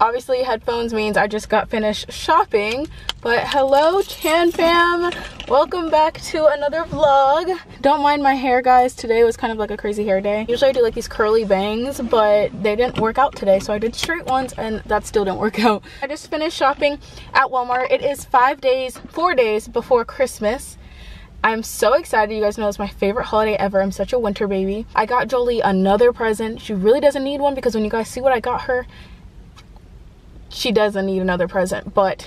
obviously headphones means I just got finished shopping but hello Chan fam welcome back to another vlog don't mind my hair guys today was kind of like a crazy hair day usually I do like these curly bangs but they didn't work out today so I did straight ones and that still didn't work out I just finished shopping at Walmart it is five days four days before Christmas I'm so excited. You guys know it's my favorite holiday ever. I'm such a winter baby. I got Jolie another present. She really doesn't need one because when you guys see what I got her, she doesn't need another present but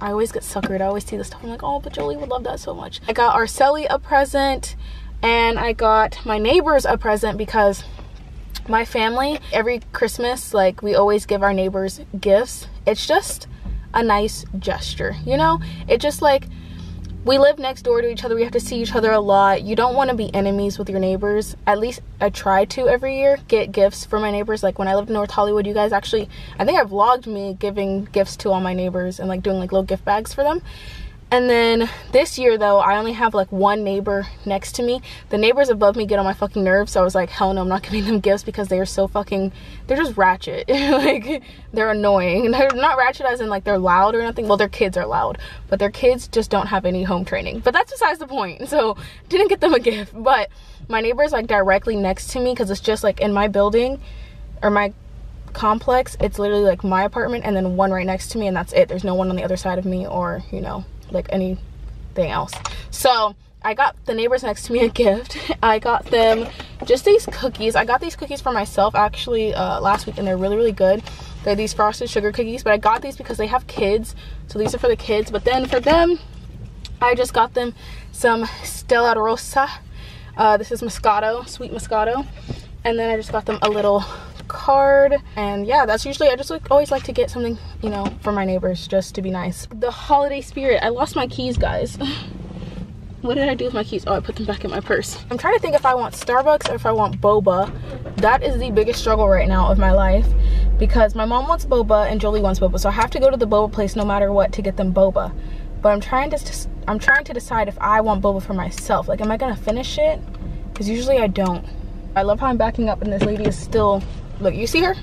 I always get suckered. I always see this stuff. I'm like, oh, but Jolie would love that so much. I got Arceli a present and I got my neighbors a present because my family, every Christmas, like we always give our neighbors gifts. It's just a nice gesture, you know? It just like we live next door to each other. We have to see each other a lot. You don't want to be enemies with your neighbors. At least i try to every year get gifts for my neighbors. Like when i lived in north hollywood you guys actually i think i vlogged me giving gifts to all my neighbors and like doing like little gift bags for them and then this year though, I only have like one neighbor next to me. The neighbors above me get on my fucking nerves. So I was like, hell no, I'm not giving them gifts because they are so fucking, they're just ratchet. like they're annoying. They're not ratchet as in like they're loud or nothing. Well, their kids are loud, but their kids just don't have any home training. But that's besides the point. So didn't get them a gift, but my neighbor's like directly next to me because it's just like in my building or my complex. It's literally like my apartment and then one right next to me and that's it. There's no one on the other side of me or, you know, like anything else so I got the neighbors next to me a gift. I got them just these cookies. I got these cookies for myself actually uh, last week and they're really, really good. They're these frosted sugar cookies, but I got these because they have kids. So these are for the kids. But then for them, I just got them some Stella Rosa. Uh, this is Moscato, sweet Moscato. And then I just got them a little card. And yeah that's usually i just like always like to get something you know for my neighbors just to be nice. The holiday spirit i lost my keys guys. What did i do with my keys? Oh i put them back in my purse. I'm trying to think if i want starbucks or if i want boba. That is the biggest struggle right now of my life because my mom wants boba and jolie wants boba. So i have to go to the boba place no matter what to get them boba. But i'm trying to i'm trying to decide if i want boba for myself. Like am i gonna finish it? Because usually i don't. I love how i'm backing up and this lady is still Look, you see her?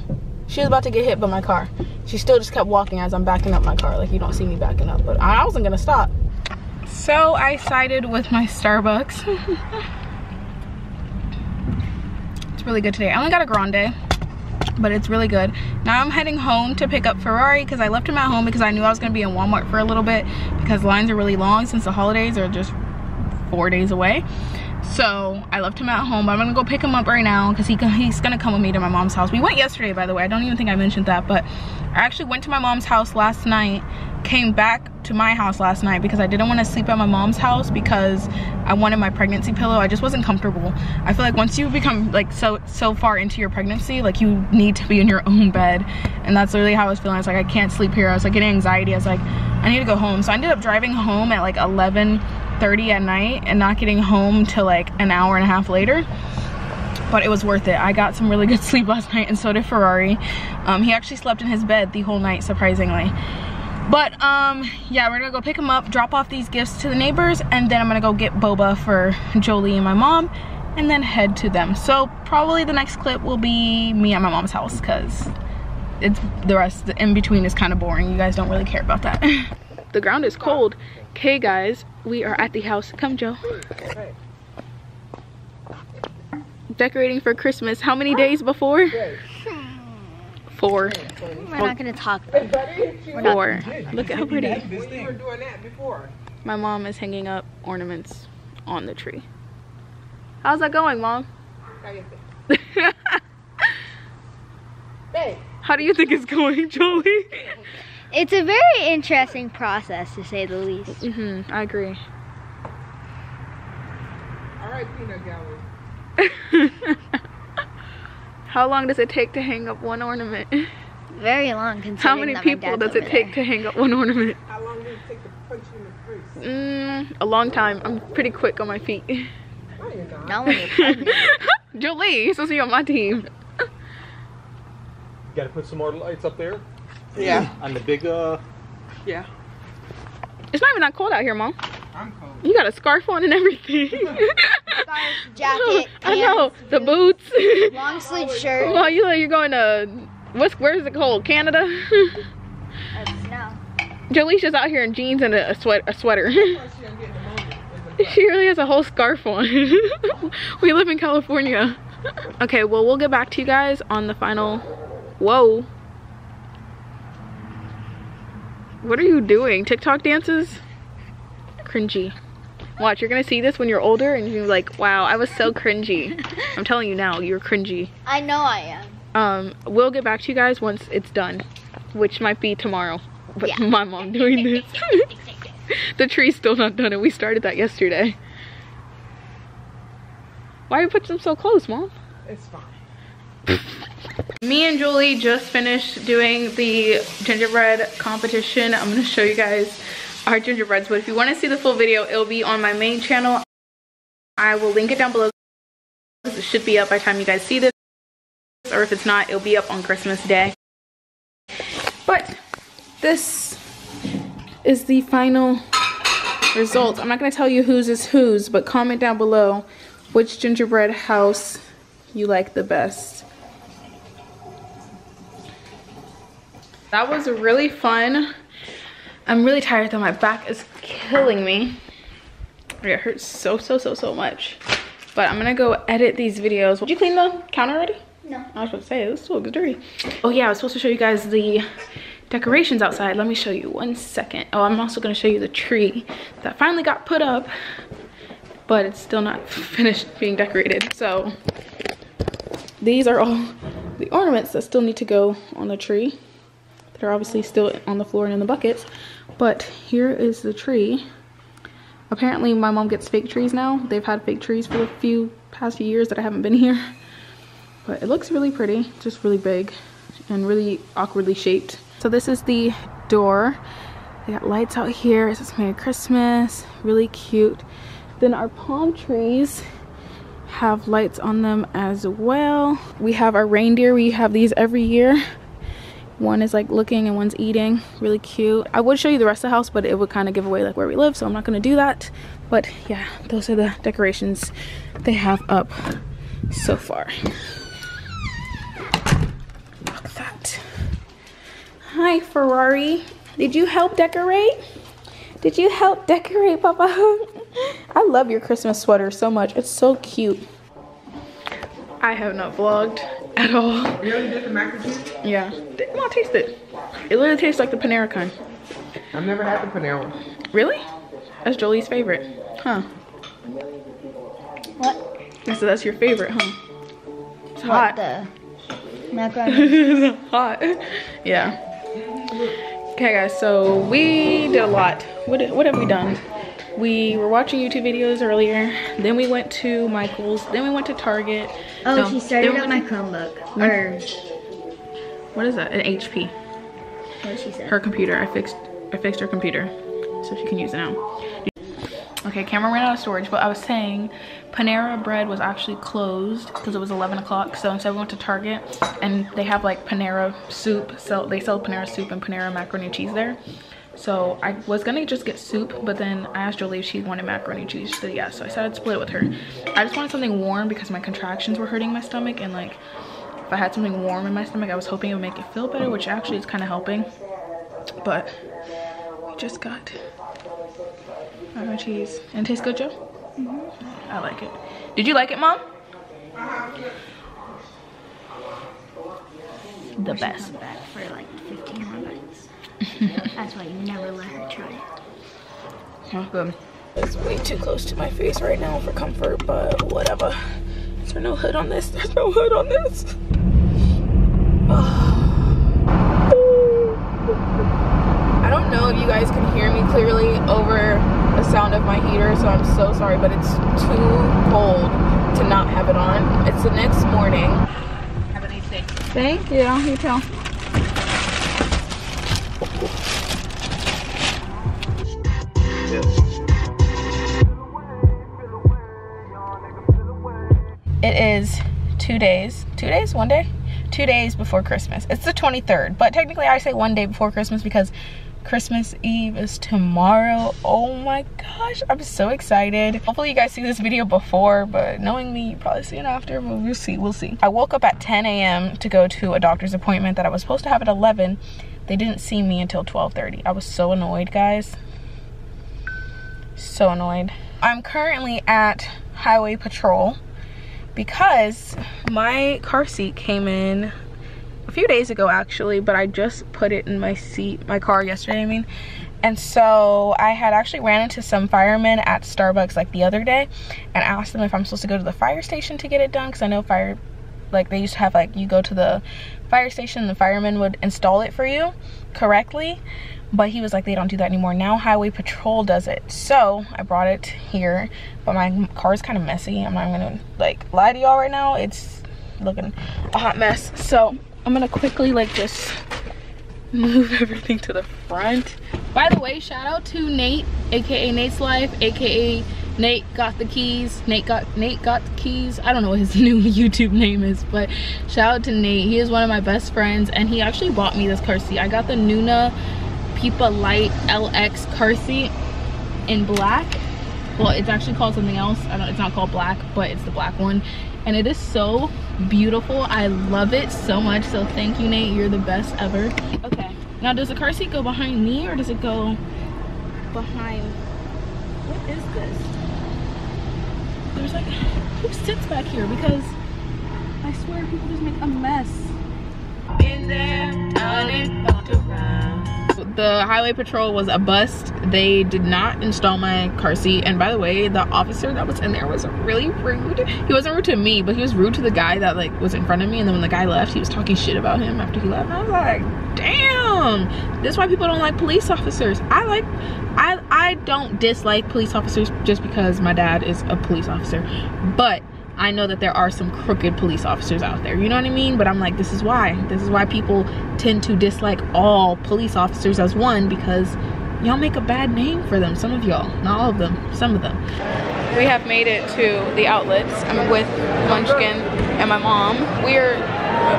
She was about to get hit by my car. She still just kept walking as I'm backing up my car. Like you don't see me backing up, but I wasn't gonna stop. So I sided with my Starbucks. it's really good today. I only got a grande, but it's really good. Now I'm heading home to pick up Ferrari because I left him at home because I knew I was gonna be in Walmart for a little bit because lines are really long since the holidays are just four days away so i left him at home i'm gonna go pick him up right now because he, he's gonna come with me to my mom's house. We went yesterday by the way. I don't even think i mentioned that but i actually went to my mom's house last night came back to my house last night because i didn't want to sleep at my mom's house because i wanted my pregnancy pillow. I just wasn't comfortable. I feel like once you become like so so far into your pregnancy like you need to be in your own bed. And that's literally how i was feeling. I was like i can't sleep here. I was like getting anxiety. I was like i need to go home. So i ended up driving home at like 11 30 at night and not getting home till like an hour and a half later. But it was worth it. I got some really good sleep last night and so did ferrari. Um, he actually slept in his bed the whole night surprisingly. But um yeah we're gonna go pick him up drop off these gifts to the neighbors and then i'm gonna go get boba for jolie and my mom and then head to them. So probably the next clip will be me at my mom's house because it's the rest the in between is kind of boring. You guys don't really care about that the ground is cold okay guys we are at the house. Come, Joe. Decorating for Christmas. How many days before? Four. We're not gonna talk. Four. Look at how pretty. My mom is hanging up ornaments on the tree. How's that going, mom? how do you think it's going, Jolie? It's a very interesting process to say the least. Mm hmm I agree. All right, peanut gallery. How long does it take to hang up one ornament? Very long. How many people does it take there. to hang up one ornament? How long did it take to punch you in the face? Mm, a long time. I'm pretty quick on my feet. No, you're not. Not when you're pregnant. Jolie, you're supposed to be on my team. You gotta put some more lights up there. Yeah. On the big, uh, Yeah. It's not even that cold out here, mom. I'm cold. You got a scarf on and everything. jacket, I know. The boots. long sleeve shirt. well, you like you're going to What's where's it cold? Canada? That's snow. Jaleisha's out here in jeans and a, a sweat a sweater. she really has a whole scarf on. we live in California. Okay, well we'll get back to you guys on the final. Whoa. What are you doing? TikTok dances? Cringy. Watch, you're gonna see this when you're older and you're like, wow, I was so cringy. I'm telling you now, you're cringy. I know I am. Um, we'll get back to you guys once it's done, which might be tomorrow. But Yeah. my mom doing this. the tree's still not done and we started that yesterday. Why are you putting them so close, mom? It's fine. Me and Julie just finished doing the gingerbread competition. I'm gonna show you guys our gingerbreads, but if you wanna see the full video, it'll be on my main channel. I will link it down below. It should be up by the time you guys see this, or if it's not, it'll be up on Christmas Day. But this is the final result. I'm not gonna tell you whose is whose, but comment down below which gingerbread house you like the best. That was really fun. I'm really tired though. My back is killing me. It hurts so, so, so, so much. But I'm gonna go edit these videos. Did you clean the counter already? No. I was about to say, this still looks dirty. Oh yeah, I was supposed to show you guys the decorations outside. Let me show you one second. Oh, I'm also gonna show you the tree that finally got put up, but it's still not finished being decorated. So these are all the ornaments that still need to go on the tree. They're obviously still on the floor and in the buckets. But here is the tree. Apparently my mom gets fake trees now. They've had fake trees for the few past few years that I haven't been here. But it looks really pretty, just really big and really awkwardly shaped. So this is the door. They got lights out here. It says Merry Christmas, really cute. Then our palm trees have lights on them as well. We have our reindeer. We have these every year. One is like looking and one's eating. Really cute. I would show you the rest of the house, but it would kind of give away like where we live, so I'm not gonna do that. But yeah, those are the decorations they have up so far. Look at that. Hi, Ferrari. Did you help decorate? Did you help decorate, Papa? I love your Christmas sweater so much. It's so cute. I have not vlogged at all. You already did the mac and cheese? Yeah. Come on, taste it. It literally tastes like the Panera kind. I've never had the Panera. Really? That's Jolie's favorite. Huh. What? I said that's your favorite, huh? It's What hot. the macaroni? it's hot. Yeah. Okay guys, so we did a lot. What, what have we done? We were watching YouTube videos earlier. Then we went to Michael's. Then we went to Target. Oh, No, she started then on my Chromebook. Or What is that? An HP. what she say? her computer. I fixed I fixed her computer so she can use it now. Okay, camera ran out of storage, but I was saying Panera Bread was actually closed because it was 11 o'clock. So instead we went to Target and they have like Panera soup. So they sell Panera soup and Panera macaroni and cheese there. So I was gonna just get soup, but then I asked Jolie if she wanted macaroni and cheese. She said yes, so I said I'd split it with her. I just wanted something warm because my contractions were hurting my stomach and like if I had something warm in my stomach, I was hoping it would make it feel better, which actually is kind of helping. But we just got macaroni cheese. And it tastes good, Joe? I like it. Did you like it, Mom? The best. For like 15 more bites. That's why you never let her try it. Good. It's way too close to my face right now for comfort, but whatever. Is there no hood on this? There's no hood on this. I don't know if you guys can hear me clearly over the sound of my heater, so I'm so sorry, but it's too cold to not have it on. It's the next morning. Have a nice day. Thank you. You too. Is two days, two days, one day, two days before Christmas. It's the 23rd, but technically I say one day before Christmas because Christmas Eve is tomorrow. Oh my gosh, I'm so excited. Hopefully you guys see this video before, but knowing me, you probably see it after, but we'll see, we'll see. I woke up at 10 a.m. to go to a doctor's appointment that I was supposed to have at 11. They didn't see me until 12.30. I was so annoyed, guys. So annoyed. I'm currently at Highway Patrol because my car seat came in a few days ago actually but i just put it in my seat my car yesterday i mean. And so i had actually ran into some firemen at starbucks like the other day and asked them if i'm supposed to go to the fire station to get it done because i know fire like they used to have like you go to the fire station the firemen would install it for you correctly but he was like they don't do that anymore now highway patrol does it so i brought it here but my car is kind of messy i'm not gonna like lie to y'all right now it's looking a hot mess so i'm gonna quickly like just move everything to the front by the way shout out to nate aka nate's life aka Nate got the keys. Nate got Nate got the keys. I don't know what his new YouTube name is, but shout out to Nate. He is one of my best friends and he actually bought me this car seat. I got the Nuna Pipa Light LX car seat in black. Well, it's actually called something else. I don't it's not called black, but it's the black one. And it is so beautiful. I love it so much. So thank you, Nate. You're the best ever. Okay. Now does the car seat go behind me or does it go behind what is this? there's like who sits back here because I swear people just make a mess. The highway patrol was a bust. They did not install my car seat. And by the way, the officer that was in there was really rude. He wasn't rude to me, but he was rude to the guy that like was in front of me. And then when the guy left, he was talking shit about him after he left. And I was like, damn. That's why people don't like police officers. I like I I don't dislike police officers just because my dad is a police officer. But I know that there are some crooked police officers out there. You know what I mean? But I'm like, this is why. This is why people tend to dislike all police officers as one because y'all make a bad name for them. Some of y'all, not all of them, some of them. We have made it to the outlets. I'm with Munchkin and my mom. We're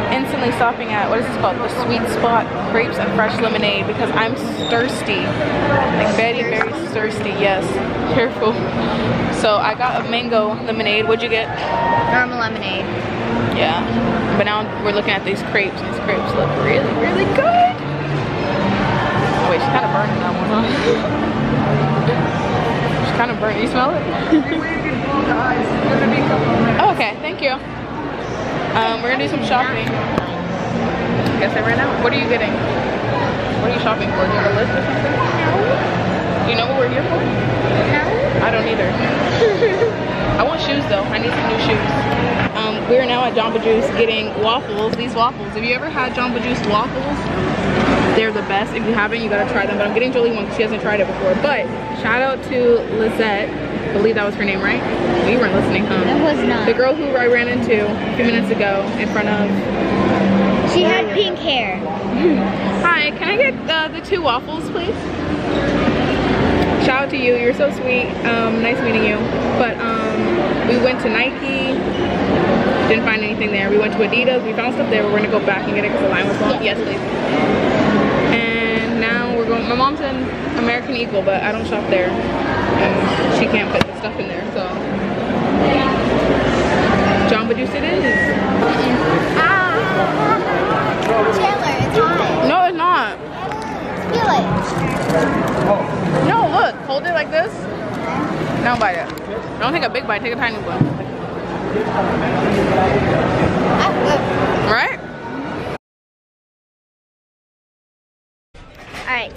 instantly stopping at, what is this called? The Sweet Spot Crepes and Fresh Lemonade because I'm thirsty. Like very, very thirsty, yes. Careful. So I got a mango lemonade. What'd you get? Normal lemonade. Yeah. But now we're looking at these crepes these crepes look really, really good. Oh wait, she's kind of burning that one, huh? kind of burning. You smell it? oh, okay, thank you. Um, we're gonna do some shopping. I guess I ran out. What are you getting? What are you shopping for? Do you have a list or something? No. You know what we're here for? No. I don't either. I want shoes though. I need some new shoes. Um, we're now at Jamba Juice getting waffles. These waffles. Have you ever had Jamba Juice waffles? They're the best. If you haven't, you gotta try them. But I'm getting Jolie one because she hasn't tried it before. But shout out to Lizette. I believe that was her name, right? Well, you weren't listening, huh? It was not. The girl who I ran into a few minutes ago in front of. She had pink hair. Hi, can I get uh, the two waffles, please? Shout out to you. You're so sweet. Um, nice meeting you. But um, we went to Nike. Didn't find anything there. We went to Adidas. We found stuff there. We're gonna go back and get it because the line was long. Yes, please. And now we're going. My mom's in American Eagle, but I don't shop there, and she can't put the stuff in there. So Jamba Juice it is. Ah. It's hot. No, it's not. Feel it. No, look. Hold it like this. Now bite it. Don't take a big bite. Take a tiny one. Right?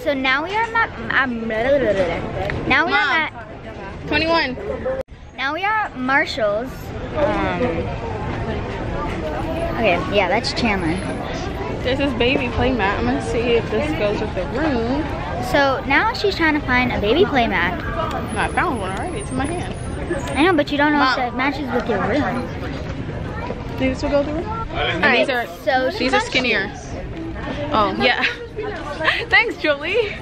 So now we are at um, now we are at 21. now we are at Marshalls. Um, okay, yeah, that's Chandler. This is baby play mat. I'm gonna see if this goes with the room. So now she's trying to find a baby play mat. I found one already. It's in my hand. I know, but you don't know Mom. if that matches with your room. This will go through? And All these are so these are skinnier. Oh yeah. Thanks, Jolie.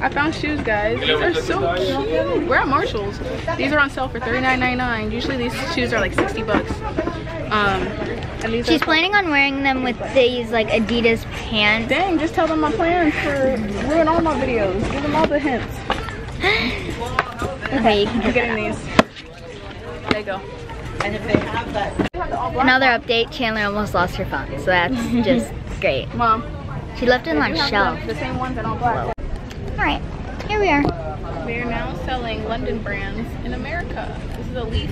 I found shoes, guys. These are so cute. We're at Marshalls. These are on sale for $39.99. Usually these shoes are like 60 bucks. Um, And these She's are- planning on wearing them with these like Adidas pants. Dang, just tell them my plans for ruin all my videos. Give them all the hints. Okay, you can I'm getting these. There you go. And if they have that, Another update, Chandler almost lost her phone, so that's just great. Mom, She left it on shelf. the, same ones in all black. Alright, here we are. We are now selling London brands in America. This is Elise.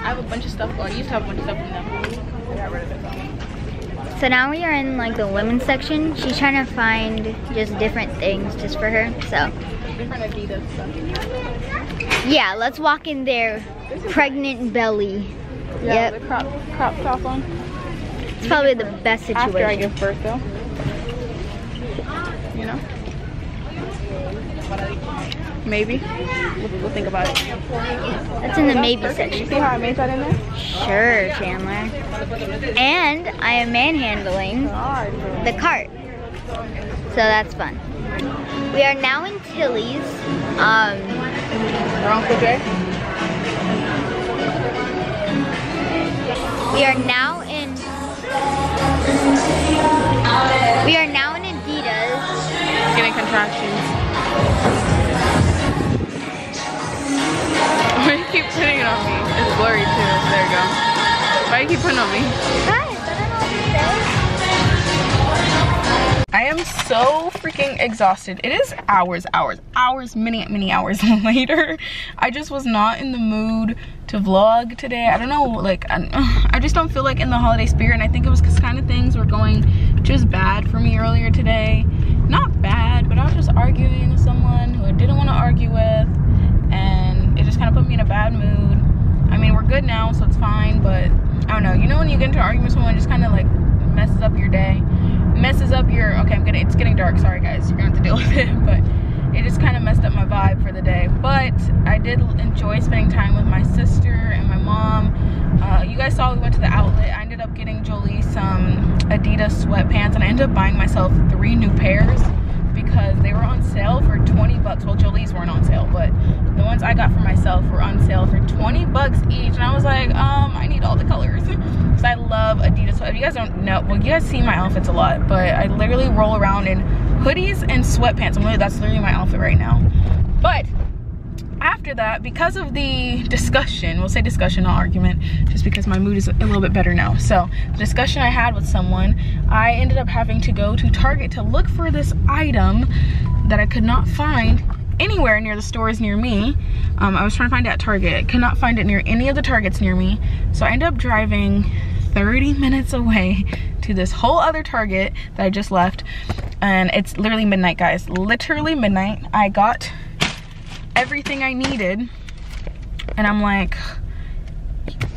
I have a bunch of stuff. Well, I used to have a bunch of stuff from them. I got rid of it though. So now we are in like the women's section. She's trying to find just different things just for her. So Different Adidas stuff. yeah, let's walk in there. Pregnant belly. Yeah, Yep. the crop crop top one. It's probably the best situation. After I give birth though. You know? Maybe. We'll, we'll think about it. That's in the maybe. You section. see how I made that in there? Sure, Chandler. And I am manhandling the cart. So that's fun. We are now in Tilly's. Um, Or Uncle Jay? we are now in. We are now in Adidas. Getting contractions. Keep putting it on me? It's blurry too. There you go. Why do you keep putting it on me? I am so freaking exhausted. It is hours, hours, hours, many, many hours later. I just was not in the mood to vlog today. I don't know, like, I, I just don't feel like in the holiday spirit. And I think it was because kind of things were going just bad for me earlier today. Not bad, but I was just arguing with someone who I didn't want to argue with. And kind of put me in a bad mood. I mean, we're good now, so it's fine, but I don't know. You know when you get into an argument with someone, just kind of like messes up your day? Messes up your okay i'm gonna it's getting dark sorry guys you're gonna have to deal with it but it just kind of messed up my vibe for the day. But i did enjoy spending time with my sister and my mom. Uh, you guys saw we went to the outlet. I ended up getting jolie some adidas sweatpants and i ended up buying myself three new pairs because they were on sale for 20 bucks. Well jolie's weren't on sale but the ones i got for myself were on sale for 20 bucks each and i was like um i need all the colors. Because i love adidas So if you guys don't know well you guys see my outfits a lot but i literally roll around in hoodies and sweatpants. I'm literally that's literally my outfit right now. But after that because of the discussion we'll say discussion not argument just because my mood is a little bit better now. So the discussion i had with someone i ended up having to go to target to look for this item that i could not find anywhere near the stores near me. Um, i was trying to find it at target. Could not find it near any of the targets near me. So i ended up driving 30 minutes away to this whole other target that i just left. And it's literally midnight guys. Literally midnight. I got everything I needed. And I'm like,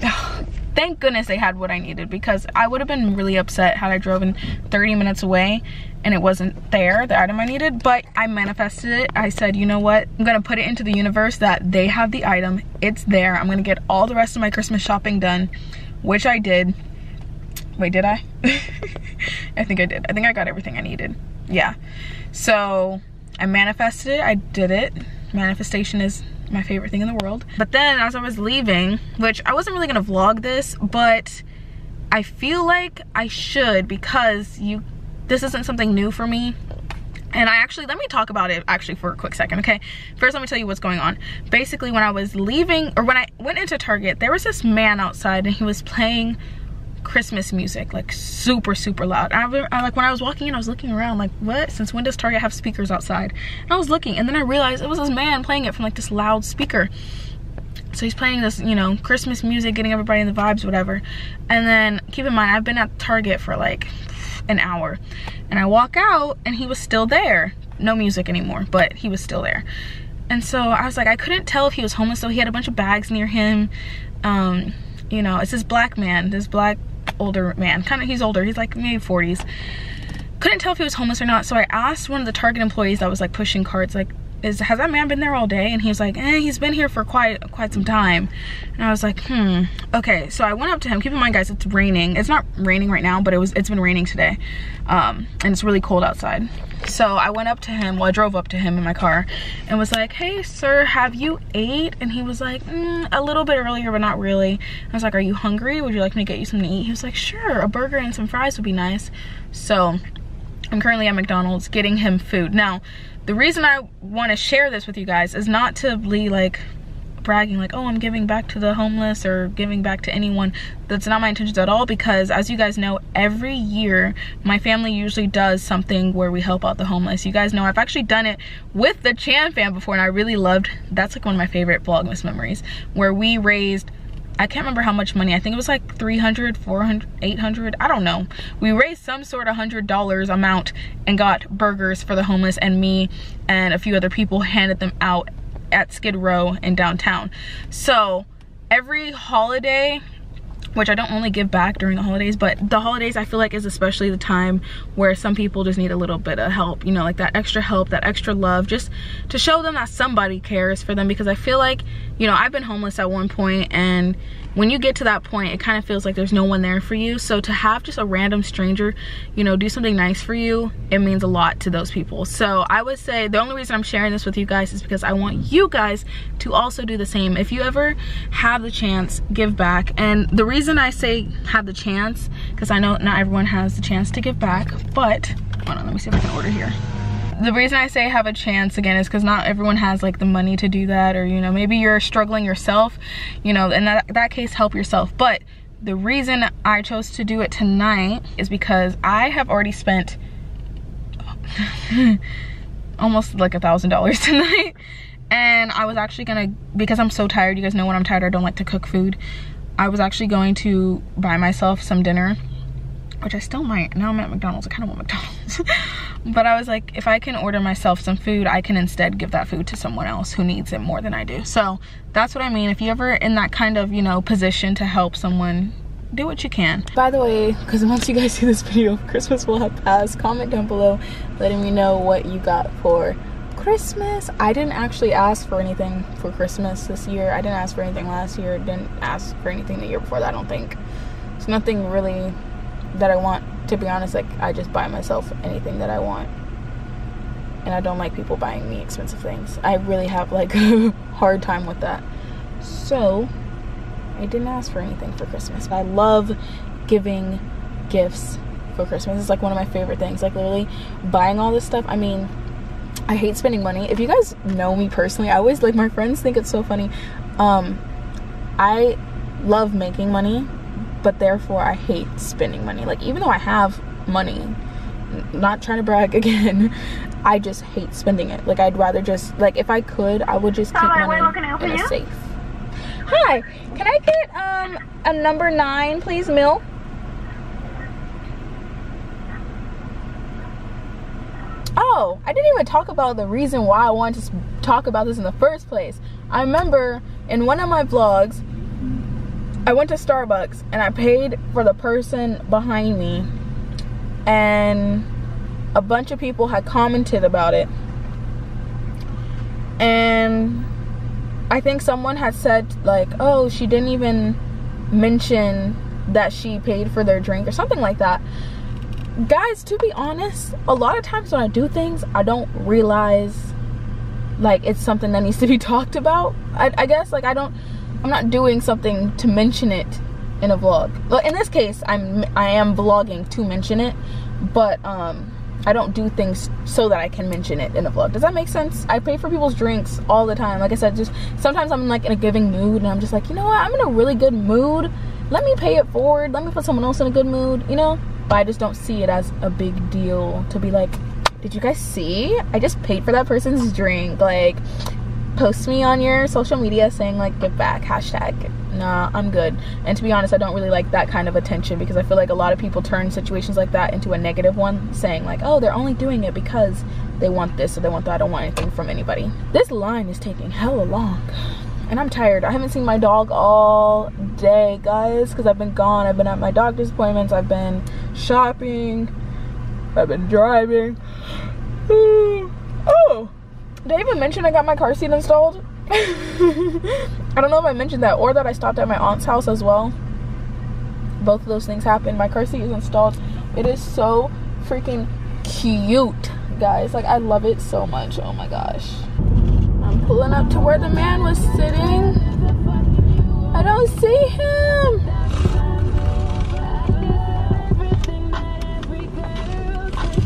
thank goodness they had what I needed because I would have been really upset had I driven 30 minutes away and it wasn't there, the item I needed. But I manifested it. I said, you know what? I'm gonna put it into the universe that they have the item. It's there. I'm gonna get all the rest of my Christmas shopping done, which I did. Wait, did I? I think I did. I think I got everything I needed. Yeah. So I manifested it. I did it. Manifestation is my favorite thing in the world. But then as I was leaving, which I wasn't really gonna vlog this, but I feel like I should because you this isn't something new for me. And I actually, let me talk about it actually for a quick second, okay? First, let me tell you what's going on. Basically, when I was leaving, or when I went into Target, there was this man outside and he was playing Christmas music, like super, super loud. I, I, like when I was walking in, I was looking around like, what? Since when does Target have speakers outside? And I was looking and then I realized it was this man playing it from like this loud speaker. So he's playing this, you know, Christmas music, getting everybody in the vibes, whatever. And then keep in mind, I've been at Target for like an hour. And I walk out and he was still there. No music anymore, but he was still there. And so I was like, I couldn't tell if he was homeless, so he had a bunch of bags near him. Um, you know, it's this black man, this black older man. Kind of, he's older, he's like maybe 40s. Couldn't tell if he was homeless or not, so I asked one of the Target employees that was like pushing carts, like, is has that man been there all day? And he was like eh he's been here for quite quite some time. And i was like hmm okay. So i went up to him. Keep in mind guys it's raining. It's not raining right now but it was it's been raining today um and it's really cold outside. So i went up to him well i drove up to him in my car and was like hey sir have you ate? And he was like mm, a little bit earlier but not really. I was like are you hungry? Would you like me to get you something to eat? He was like sure a burger and some fries would be nice. So i'm currently at mcdonald's getting him food. Now the reason I want to share this with you guys is not to be like bragging like oh i'm giving back to the homeless or giving back to anyone. That's not my intentions at all because as you guys know every year my family usually does something where we help out the homeless. You guys know i've actually done it with the chan fam before and i really loved that's like one of my favorite vlogmas memories where we raised I can't remember how much money. I think it was like 300, 400, 800. I don't know. We raised some sort of hundred dollars amount and got burgers for the homeless and me and a few other people handed them out at Skid Row in downtown. So every holiday which I don't only give back during the holidays, but the holidays I feel like is especially the time where some people just need a little bit of help, you know, like that extra help, that extra love, just to show them that somebody cares for them because I feel like, you know, I've been homeless at one point and when you get to that point, it kind of feels like there's no one there for you. So to have just a random stranger, you know, do something nice for you, it means a lot to those people. So I would say the only reason I'm sharing this with you guys is because I want you guys to also do the same. If you ever have the chance, give back. And the reason I say have the chance, because I know not everyone has the chance to give back, but hold on, let me see if I can order here the reason I say have a chance again is because not everyone has like the money to do that or you know maybe you're struggling yourself you know in that, that case help yourself but the reason I chose to do it tonight is because I have already spent almost like a thousand dollars tonight and I was actually gonna because I'm so tired you guys know when I'm tired I don't like to cook food I was actually going to buy myself some dinner which I still might. Now I'm at McDonald's, I kind of want McDonald's. but I was like, if I can order myself some food, I can instead give that food to someone else who needs it more than I do. So that's what I mean. If you ever in that kind of, you know, position to help someone, do what you can. By the way, because once you guys see this video, Christmas will have passed. Comment down below letting me know what you got for Christmas. I didn't actually ask for anything for Christmas this year. I didn't ask for anything last year. Didn't ask for anything the year before that, I don't think. It's nothing really that I want. To be honest, like I just buy myself anything that I want. And I don't like people buying me expensive things. I really have like a hard time with that. So, I didn't ask for anything for Christmas. I love giving gifts for Christmas. It's like one of my favorite things. Like literally buying all this stuff. I mean, I hate spending money. If you guys know me personally, I always like my friends think it's so funny. Um I love making money but therefore I hate spending money. Like even though I have money, not trying to brag again, I just hate spending it. Like I'd rather just like if I could, I would just keep Hi, money in a safe. Hi, can I get um a number nine, please, Mill? Oh, I didn't even talk about the reason why I wanted to talk about this in the first place. I remember in one of my vlogs, I went to Starbucks and I paid for the person behind me and a bunch of people had commented about it. And I think someone had said like, "Oh, she didn't even mention that she paid for their drink or something like that." Guys, to be honest, a lot of times when I do things, I don't realize like it's something that needs to be talked about. I, I guess like I don't I'm not doing something to mention it in a vlog. But in this case, I'm I am vlogging to mention it, but um I don't do things so that I can mention it in a vlog. Does that make sense? I pay for people's drinks all the time. Like I said, just sometimes I'm like in a giving mood and I'm just like, you know what? I'm in a really good mood. Let me pay it forward. Let me put someone else in a good mood, you know? But I just don't see it as a big deal to be like, did you guys see? I just paid for that person's drink. Like, post me on your social media saying like give back hashtag nah i'm good. And to be honest i don't really like that kind of attention because i feel like a lot of people turn situations like that into a negative one saying like oh they're only doing it because they want this or they want that i don't want anything from anybody. This line is taking hella long and i'm tired. I haven't seen my dog all day guys because i've been gone. I've been at my doctor's appointments. I've been shopping. I've been driving Did I even mention I got my car seat installed? I don't know if I mentioned that or that I stopped at my aunt's house as well. Both of those things happened. My car seat is installed. It is so freaking cute, guys. Like, I love it so much. Oh my gosh. I'm pulling up to where the man was sitting. I don't see him.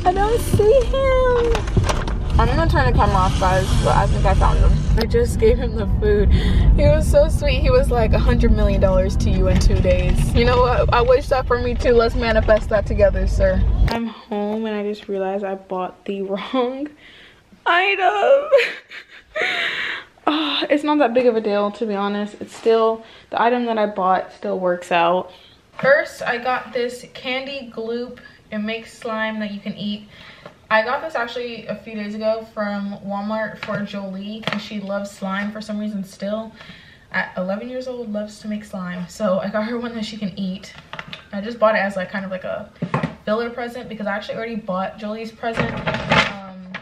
I don't see him. I'm gonna turn the camera off, guys, but I think I found him. I just gave him the food. He was so sweet. He was like a hundred million dollars to you in two days. You know what? I wish that for me too. Let's manifest that together, sir. I'm home and I just realized I bought the wrong item. oh, it's not that big of a deal, to be honest. It's still, the item that I bought still works out. First, I got this candy gloop. It makes slime that you can eat. I got this actually a few days ago from Walmart for Jolie and she loves slime for some reason still. At 11 years old, loves to make slime. So I got her one that she can eat. I just bought it as like kind of like a filler present because I actually already bought Jolie's present. Um,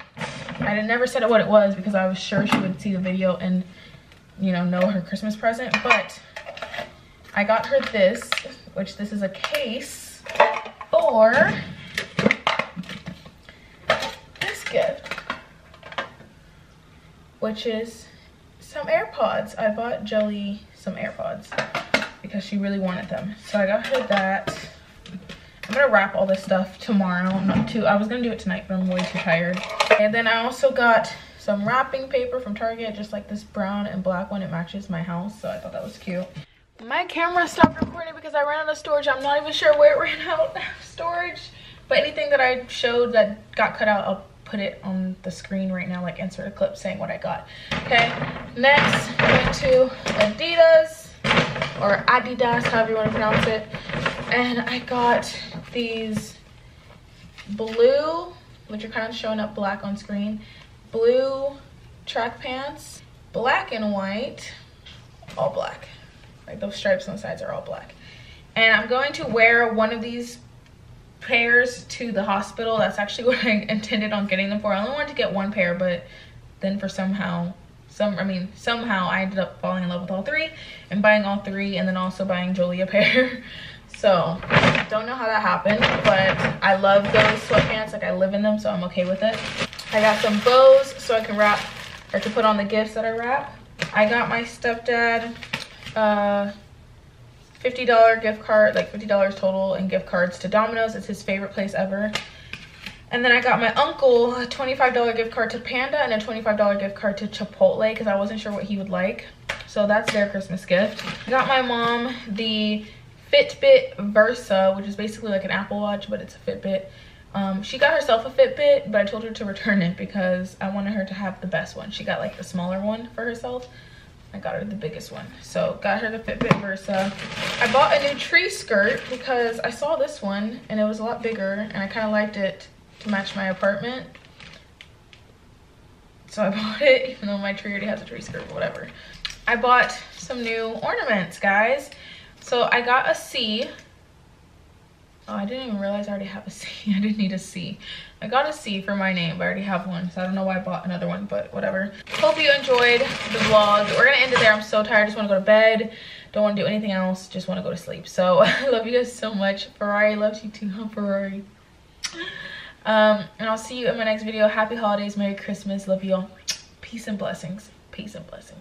I never said what it was because I was sure she would see the video and, you know, know her Christmas present. But I got her this, which this is a case for this gift, which is some AirPods. I bought Jolie some AirPods because she really wanted them. So I got her that. I'm gonna wrap all this stuff tomorrow. I'm not too, I was gonna do it tonight, but I'm way too tired. And then I also got some wrapping paper from Target, just like this brown and black one. It matches my house, so I thought that was cute. My camera stopped recording because I ran out of storage. I'm not even sure where it ran out of storage. But anything that I showed that got cut out, I'll put it on the screen right now, like insert a clip saying what I got. Okay, next went to Adidas or Adidas, however you want to pronounce it. And I got these blue, which are kind of showing up black on screen, blue track pants, black and white, all black. Like those stripes on the sides are all black. And I'm going to wear one of these pairs to the hospital. That's actually what I intended on getting them for. I only wanted to get one pair, but then for somehow, some, I mean, somehow I ended up falling in love with all three and buying all three and then also buying Jolie a pair. So, don't know how that happened, but I love those sweatpants. Like, I live in them, so I'm okay with it. I got some bows so I can wrap or to put on the gifts that I wrap. I got my stepdad uh, $50 gift card, like $50 total in gift cards to Domino's. It's his favorite place ever. And then I got my uncle a $25 gift card to Panda and a $25 gift card to Chipotle because I wasn't sure what he would like. So that's their Christmas gift. I got my mom the Fitbit Versa, which is basically like an Apple Watch, but it's a Fitbit. Um, she got herself a Fitbit, but I told her to return it because I wanted her to have the best one. She got like the smaller one for herself. I got her the biggest one. So got her the Fitbit Versa. I bought a new tree skirt because I saw this one and it was a lot bigger and I kind of liked it to match my apartment. So I bought it even though my tree already has a tree skirt, but whatever. I bought some new ornaments, guys. So I got a C. Oh, I didn't even realize I already have a C. I didn't need a C. I got a C for my name, but I already have one. So I don't know why I bought another one, but whatever. Hope you enjoyed the vlog. We're gonna end it there. I'm so tired. Just wanna go to bed. Don't wanna do anything else. Just wanna go to sleep. So I love you guys so much. Ferrari loves you too, huh, Ferrari? Um, and I'll see you in my next video. Happy holidays. Merry Christmas. Love you all. Peace and blessings. Peace and blessings.